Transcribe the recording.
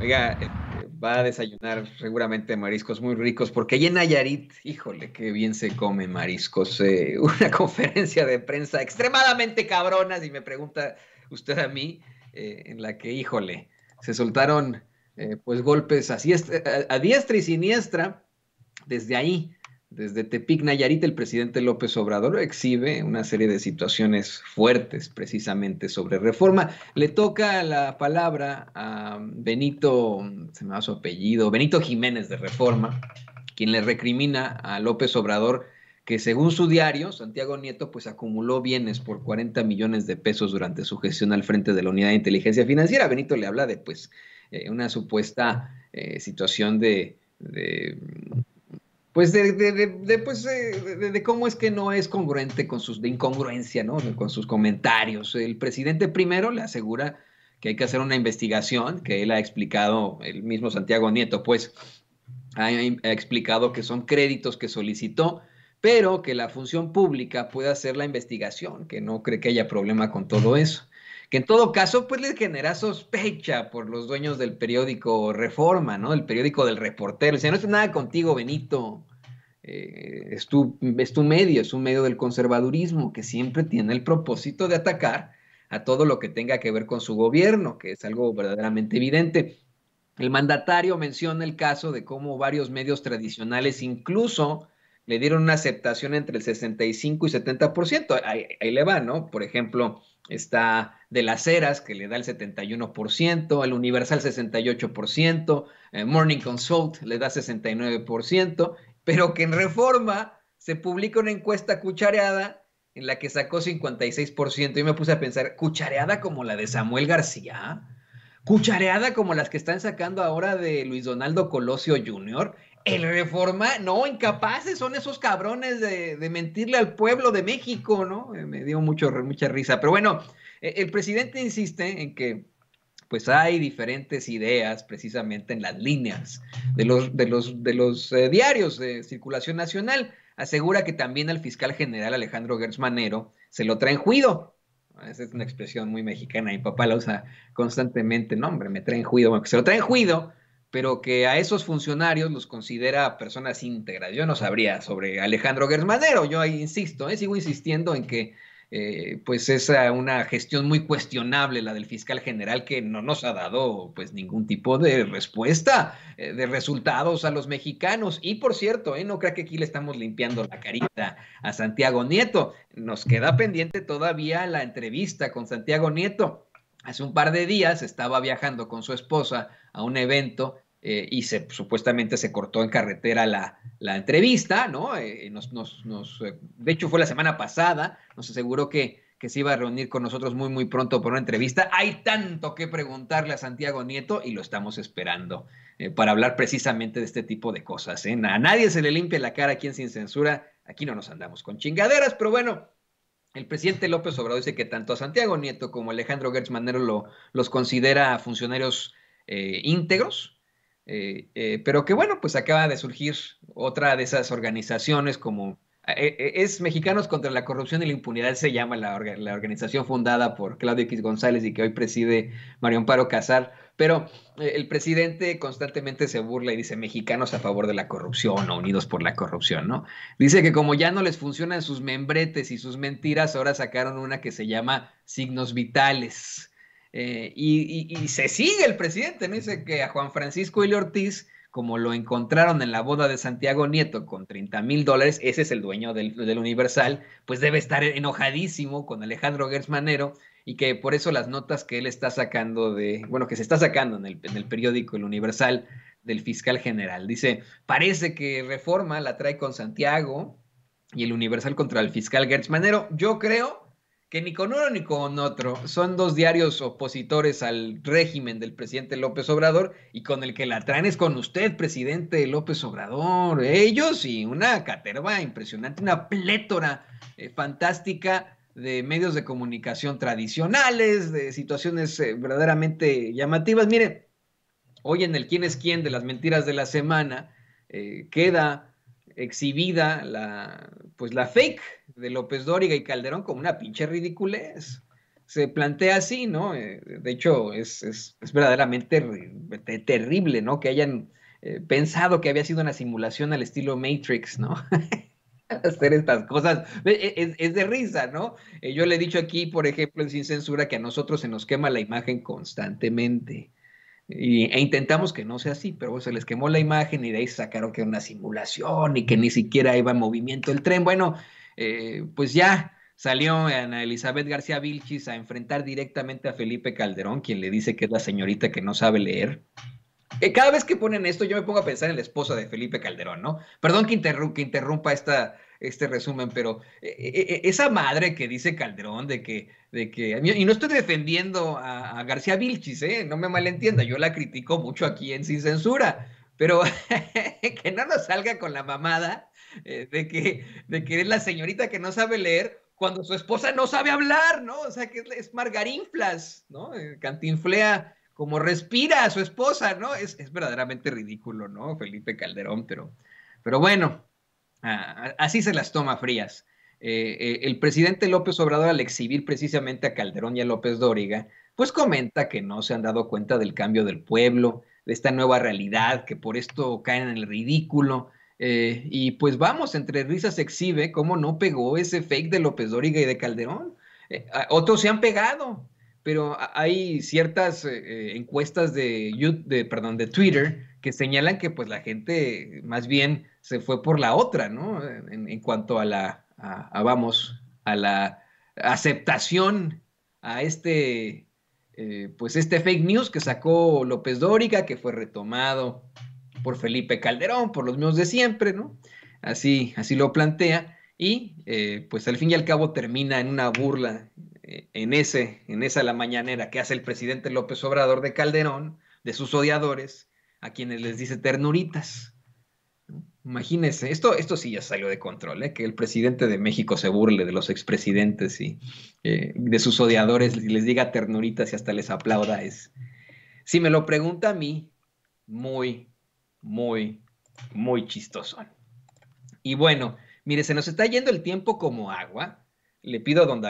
Oiga, eh, va a desayunar seguramente mariscos muy ricos, porque allí en Nayarit, híjole, qué bien se come mariscos. Eh, una conferencia de prensa extremadamente cabrona, si me pregunta usted a mí, eh, en la que, híjole, se soltaron pues golpes así a diestra y siniestra desde ahí. Desde Tepic Nayarit, el presidente López Obrador exhibe una serie de situaciones fuertes precisamente sobre reforma. Le toca la palabra a Benito, se me va su apellido, Benito Jiménez de Reforma, quien le recrimina a López Obrador que según su diario, Santiago Nieto pues acumuló bienes por 40 millones de pesos durante su gestión al frente de la Unidad de Inteligencia Financiera. Benito le habla de pues eh, una supuesta eh, situación de pues de, de, pues de, cómo es que no es congruente con sus de incongruencia, ¿no? Con sus comentarios. El presidente primero le asegura que hay que hacer una investigación, que él ha explicado, el mismo Santiago Nieto, pues ha, explicado que son créditos que solicitó, pero que la función pública puede hacer la investigación, que no cree que haya problema con todo eso. Que en todo caso, pues le genera sospecha por los dueños del periódico Reforma, ¿no? El periódico del reportero. Dice, no es nada contigo, Benito. Eh, es, tu, es tu medio, es un medio del conservadurismo que siempre tiene el propósito de atacar a todo lo que tenga que ver con su gobierno, que es algo verdaderamente evidente. El mandatario menciona el caso de cómo varios medios tradicionales incluso le dieron una aceptación entre el 65 y 70%. Ahí, ahí le va, ¿no? Por ejemplo, está de las Heras, que le da el 71%, el Universal 68%, eh, Morning Consult le da 69%, pero que en reforma se publica una encuesta cuchareada en la que sacó 56%. Y me puse a pensar, ¿cuchareada como la de Samuel García? ¿Cuchareada como las que están sacando ahora de Luis Donaldo Colosio Jr.? El reforma, no, incapaces son esos cabrones de, mentirle al pueblo de México, ¿no? Eh, me dio mucho, mucha risa. Pero bueno, eh, el presidente insiste en que pues hay diferentes ideas precisamente en las líneas de los, de los, de los eh, diarios de circulación nacional. Asegura que también al fiscal general Alejandro Gertz Manero se lo traen juido. Esa es una expresión muy mexicana, mi papá la usa constantemente. No, hombre, me traen juido. Se lo traen juido, pero que a esos funcionarios los considera personas íntegras. Yo no sabría sobre Alejandro Gertz Manero. Yo ahí insisto, ¿eh? sigo insistiendo en que eh, pues es una gestión muy cuestionable la del fiscal general que no nos ha dado pues ningún tipo de respuesta eh, de resultados a los mexicanos. Y por cierto, eh, no creo que aquí le estamos limpiando la carita a Santiago Nieto. Nos queda pendiente todavía la entrevista con Santiago Nieto. Hace un par de días estaba viajando con su esposa a un evento eh, y se, supuestamente se cortó en carretera la, entrevista, ¿no? Eh, nos, nos, eh, de hecho, fue la semana pasada, nos aseguró que, que, se iba a reunir con nosotros muy, muy pronto por una entrevista. Hay tanto que preguntarle a Santiago Nieto y lo estamos esperando para hablar precisamente de este tipo de cosas. A nadie se le limpia la cara aquí en Sin Censura, aquí no nos andamos con chingaderas, pero bueno. El presidente López Obrador dice que tanto a Santiago Nieto como a Alejandro Gertz Manero lo, los considera funcionarios íntegros, eh, eh, pero que bueno, pues acaba de surgir otra de esas organizaciones como eh, es Mexicanos contra la Corrupción y la Impunidad, se llama la, organización fundada por Claudio X González y que hoy preside Mario Amparo Casar. Pero el presidente constantemente se burla y dice mexicanos a favor de la corrupción o unidos por la corrupción, ¿no? Dice que como ya no les funcionan sus membretes y sus mentiras, ahora sacaron una que se llama signos vitales eh, y, se sigue el presidente, ¿no? Dice que a Juan Francisco Ili Ortiz, como lo encontraron en la boda de Santiago Nieto con 30 mil dólares, ese es el dueño del, Universal, pues debe estar enojadísimo con Alejandro Gersmanero y que por eso las notas que él está sacando de, bueno, que se está sacando en el, en el periódico El Universal del fiscal general. Dice, parece que Reforma la trae con Santiago y el Universal contra el fiscal Gersmanero. Yo creo que ni con uno ni con otro son dos diarios opositores al régimen del presidente López Obrador y con el que la traen es con usted, presidente López Obrador. Ellos y una caterva impresionante, una plétora eh, fantástica de medios de comunicación tradicionales, de situaciones eh, verdaderamente llamativas. Mire, hoy en el quién es quién de las mentiras de la semana eh, queda exhibida la, pues la fake de López Dóriga y Calderón como una pinche ridiculez. se plantea así, ¿no? Eh, de hecho, es, es, verdaderamente terrible, ¿no? Que hayan eh, pensado que había sido una simulación al estilo Matrix, ¿no? hacer estas cosas. E, e, es, de risa, ¿no? Eh, yo le he dicho aquí, por ejemplo, en Sin Censura, que a nosotros se nos quema la imagen constantemente. Y, e intentamos que no sea así, pero se les quemó la imagen y de ahí sacaron que era una simulación y que ni siquiera iba en movimiento el tren. Bueno, pues ya Salió Ana Elizabeth García Vilchis a enfrentar directamente a Felipe Calderón, quien le dice que es la señorita que no sabe leer. Eh, cada vez que ponen esto, yo me pongo a pensar en la esposa de Felipe Calderón, ¿no? Perdón que, interrumpa esta, este resumen, pero eh, eh, esa madre que dice Calderón de que, de que, y no estoy defendiendo a, García Vilchis, ¿eh? No me malentienda, yo la critico mucho aquí en Sin Censura, pero que no nos salga con la mamada de, que, de que es la señorita que no sabe leer cuando su esposa no sabe hablar, ¿no? O sea, que es, margarinflas, ¿no? Cantinflea como respira a su esposa, ¿no? Es, verdaderamente ridículo, ¿no? Felipe Calderón, pero, pero bueno, así se las toma frías. Eh, eh, el presidente López Obrador, al exhibir precisamente a Calderón y a López Dóriga, pues comenta que no se han dado cuenta del cambio del pueblo, de esta nueva realidad, que por esto caen en el ridículo, eh, y pues vamos, entre risas exhibe cómo no pegó ese fake de López Dóriga y de Calderón. Otros se han pegado, pero hay ciertas eh, encuestas de, Twitter que señalan que pues la gente más bien se fue por la otra, ¿no? En, cuanto a la, vamos, a la aceptación a este, pues este fake news que sacó López Dóriga, que fue retomado por Felipe Calderón, por los mismos de siempre, ¿no? Así, así lo plantea. Y eh, pues al fin y al cabo termina en una burla eh, en, ese, en esa la mañanera que hace el presidente López Obrador de Calderón, de sus odiadores, a quienes les dice ternuritas. Imagínense, esto, esto sí ya salió de control, ¿eh? que el presidente de México se burle de los expresidentes y de sus odiadores y les diga ternuritas y hasta les aplauda. Es, si me lo pregunta a mí, muy, muy, muy chistoso. Y bueno, mire, se nos está yendo el tiempo como agua. Le pido a don